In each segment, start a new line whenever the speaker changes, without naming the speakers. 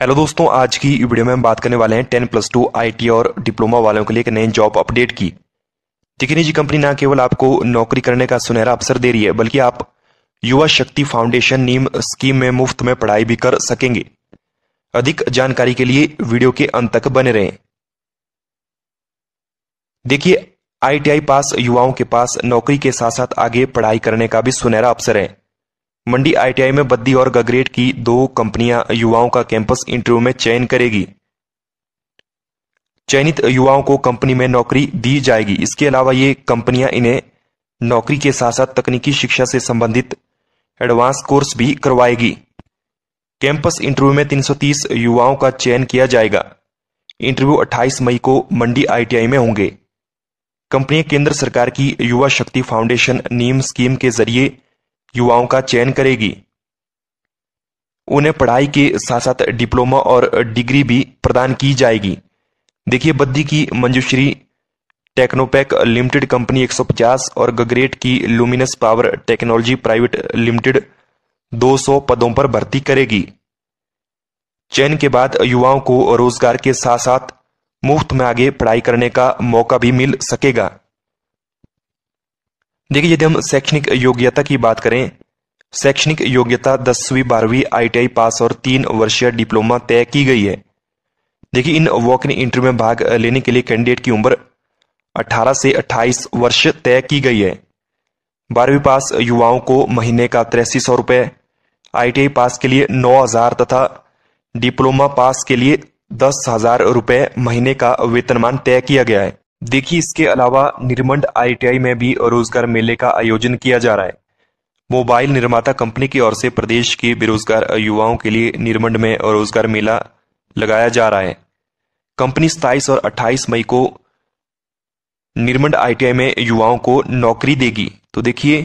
Hello दोस्तों, आज की वीडियो में हम बात करने वाले हैं टेन प्लस टू आई और डिप्लोमा वालों के लिए एक नई जॉब अपडेट की। देखिए निजी कंपनी ना केवल आपको नौकरी करने का सुनहरा अवसर दे रही है, बल्कि आप युवा शक्ति फाउंडेशन नीम स्कीम में मुफ़्त में पढ़ाई भी कर सकेंगे। अधिक जानकारी के लिए वीडियो के अंत तक बने रहें। देखिए, आईटीआई पास युवाओं के पास नौकरी के साथ साथ आगे पढ़ाई करने का भी सुनहरा अवसर है। मंडी आईटीआई में बद्दी और गगरेट की दो कंपनियाँ युवाओं का कैंपस इंटरव्यू में चयन करेगी। चयनित युवाओं को कंपनी में नौकरी दी जाएगी। इसके अलावा ये कंपनियाँ इन्हें नौकरी के साथ साथ तकनीकी शिक्षा से संबंधित एडवांस कोर्स भी करवाएगी। कैंपस इंटरव्यू में 330 युवाओं का चयन किया जाएगा। इंटरव्यू 28 मई को मंडी आईटीआई में होंगे। कंपनी केंद्र सरकार की युवा शक्ति फाउंडेशन नीम स्कीम के ज़रिए युवाओं का चयन करेगी। उन्हें पढ़ाई के साथ साथ डिप्लोमा और डिग्री भी प्रदान की जाएगी। देखिए बद्दी की मंजूश्री, टेक्नोपैक लिमिटेड कंपनी 150 और गगरेट की luminous power technology private limited 200 पदों पर भर्ती करेगी। चयन के बाद युवाओं को रोज़गार के साथ साथ मुफ़्त में आगे पढ़ाई करने का मौका भी मिल सकेगा। देखिए, यदि हम शैक्षणिक योग्यता की बात करें, शैक्षणिक योग्यता दसवीं, बारहवीं आईटीआई पास और तीन वर्षीय डिप्लोमा तय की गई है। देखिए, इन वॉक इन इंटरव्यू में भाग लेने के लिए कैंडिडेट की उम्र 18 से 28 वर्ष तय की गई है। बारहवीं पास युवाओं को महीने का तिरासी सौ रुपए ITI पास के लिए नौ हज़ार तथा डिप्लोमा पास के लिए दस हज़ार रुपए महीने का वेतनमान तय किया गया है। देखिए, इसके अलावा निर्मंड आईटीआई में भी रोज़गार मेले का आयोजन किया जा रहा है। मोबाइल निर्माता कंपनी की ओर से प्रदेश के बेरोजगार युवाओं के लिए निर्मंड में रोज़गार मेला लगाया जा रहा है। कंपनी सताइस और 28 मई को निर्मंड आईटीआई में युवाओं को नौकरी देगी। तो देखिए,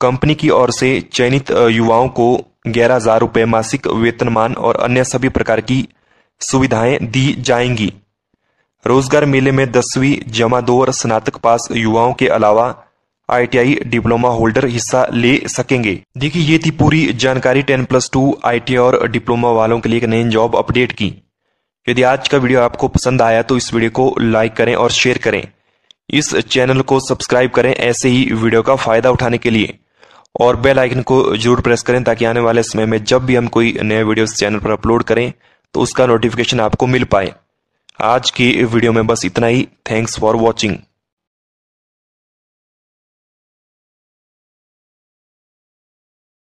कंपनी की ओर से चयनित युवाओं को ग्यारह हज़ार रुपए मासिक वेतनमान और अन्य सभी प्रकार की सुविधाएँ दी जाएँगी। रोज़गार मेले में दसवीं जमा दो और स्नातक पास युवाओं के अलावा आईटीआई डिप्लोमा होल्डर हिस्सा ले सकेंगे। देखिए, ये थी पूरी जानकारी टेन प्लस टू आई और डिप्लोमा वालों के लिए एक नई जॉब अपडेट की। यदि आज का वीडियो आपको पसंद आया तो इस वीडियो को लाइक करें और शेयर करें। इस चैनल को सब्सक्राइब करें ऐसे ही वीडियो का फ़ायदा उठाने के लिए। और बेल आइकन को ज़रूर प्रेस करें ताकि आने वाले समय में जब भी हम कोई नए वीडियो इस चैनल पर अपलोड करें तो उसका नोटिफिकेशन आपको मिल पाए। आज की वीडियो में बस इतना ही। Thanks for watching